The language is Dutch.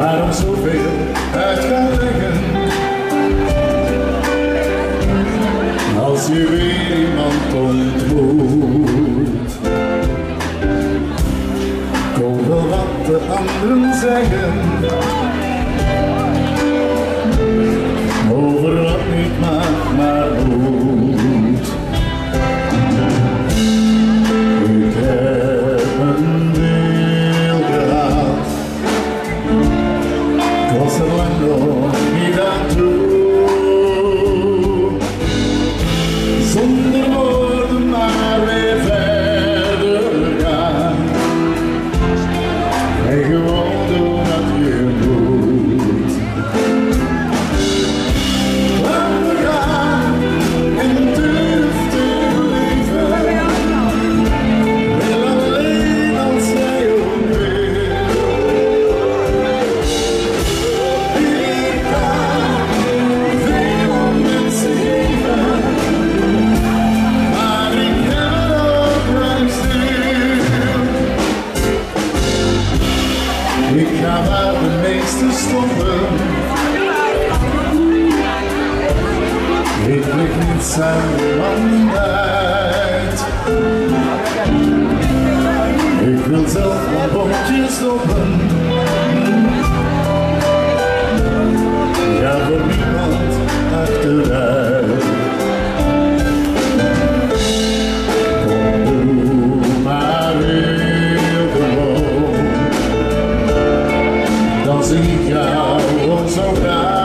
waarom zoveel uit gaan leggen. Als je weer iemand ontmoet, kom wel wat de anderen zeggen. Number Ik ga waar de meesten stoppen. Ik lig niet samen uit. Ik wil zelf een bootje stoppen. see ya, what's so bad?